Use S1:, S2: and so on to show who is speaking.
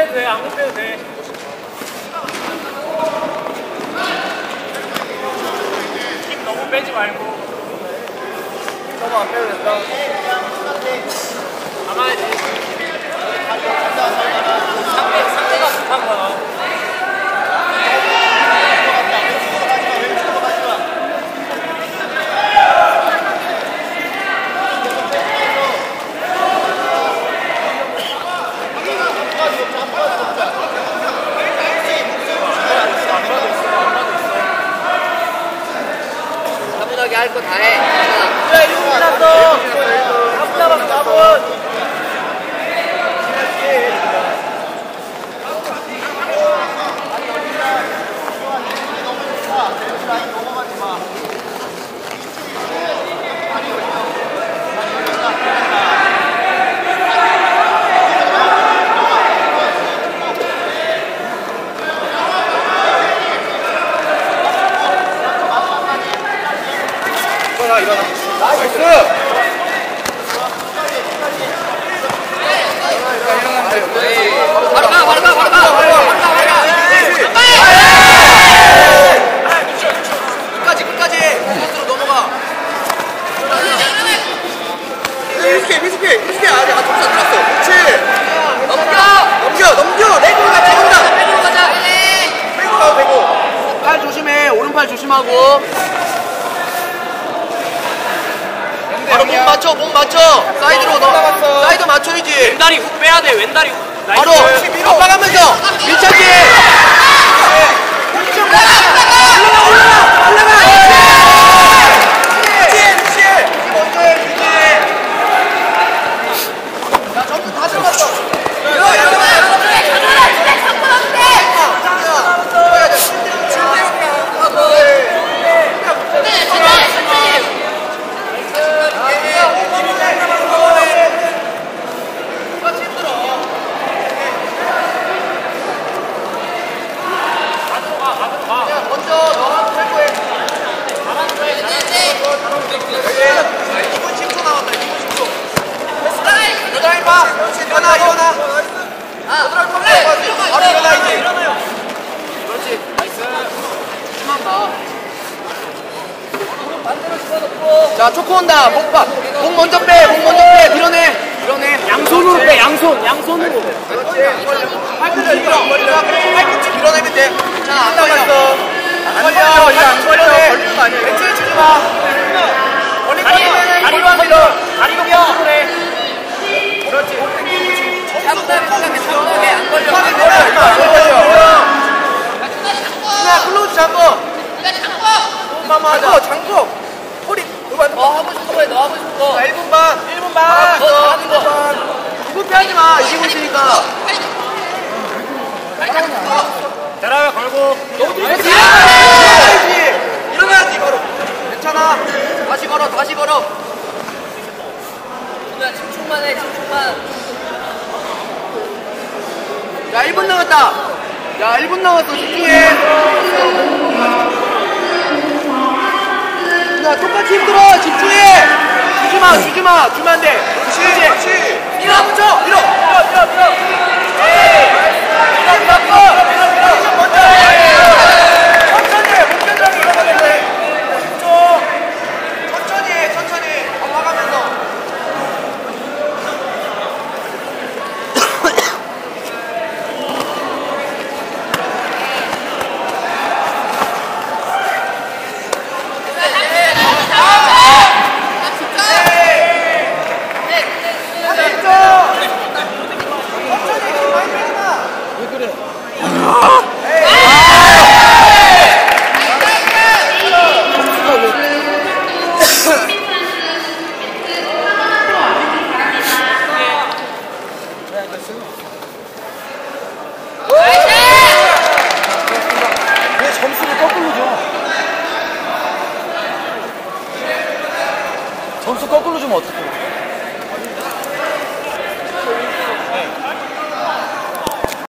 S1: 빼도 돼, 아무 빼도 돼. 힘 너무 빼지 말고.
S2: 너무 안 빼도 된다.
S1: 가만히 있어.
S3: 할 거 다 해.
S2: 야, 1분 지났어. 4분 남았어, 4분. 일어나, 일어나. 나이스!
S3: 바로 가, 바로 가, 바로 가. 바로 가, 바로 가. 끝까지, 끝까지. 코스로 넘어가.
S2: 미스케, 미스케, 미스케. 아직 아, 점수 안 들었어. 그렇지.
S3: 넘겨.
S2: 넘겨, 넘겨. 내고 가, 들어온다.
S3: 빼고 가자.
S2: 빼고 가도 되고.
S3: 팔 조심해. 오른팔 조심하고. 바로 몸 맞춰, 몸 맞춰. 사이드로 너.
S2: 올라갔어.
S3: 사이드 맞춰야지.
S1: 왼다리 훅 빼야 돼, 왼다리 훅.
S3: 바로 압박하면서 밀착기.
S2: 그렇지, 그렇지. 이게 먼저 해, 이게.
S3: 야, 점수 다 들어갔어. 야, 먼저 너하고 할 거야. 2분 10초 남았다. 2분 10초. 겨드랑이 봐. 일어나, 일어나. 겨드랑이 봐. 바로 일어나 이제. 그렇지. nice. 조심만 봐. 자, choke 온다. 목 봐. 목 먼저 빼. 목 먼저 빼. 밀어내. 밀어내.
S1: 양손으로 빼, 양손, 양손으로.
S3: 팔꿈치 밀어. 팔꿈치 밀어내면 돼. 괜찮아. 안.
S2: 안 걸려, 이거 안 걸려. 걸리는 거 아니야.
S3: 왼쪽에 주지 마.
S2: 걸릴
S1: 다리,
S2: 거면
S1: 다리로 밀어. 다리로 컨트롤해.
S3: 차분하게 차분하게 차분하게 안 걸려.
S2: 안 걸려, 이거 안 걸려.
S3: 누나 클로즈 잡고.
S2: 잠깐만 하자. 장고. 허리. 이거 안
S3: 너 하고 싶은 거해. 너 하고 싶은 거.
S2: 자, 1분 반. 1분 반.
S3: 잘하고 있어, 잘하는 거.
S2: 1분 반.
S3: 구급해하지 마. 이기고 있으니까.
S1: 대라에 걸고.
S3: 그렇지.
S2: 일어나야지. 일어나야지, 바로.
S3: 괜찮아. 다시 걸어. 다시 걸어. 누나 집중만 해. 집중만. 야 1분 남았다. 야 1분 남았어. 집중해. 누나 똑같이 힘들어. 집중해. 주지 마. 주지 마. 주면 안 돼.
S2: 그렇지, 그렇지.
S3: 밀어 붙여. 밀어. 밀어. 밀어. 밀어. 밀어. 밀어. 밀어.
S2: 먼저 해. 천천히 해. 목표정이 일어나면 돼. 집중. 천천히 해, 천천히. 올라가면서. 왜 점수를 거꾸로 줘? 점수 거꾸로 주면 어떡해?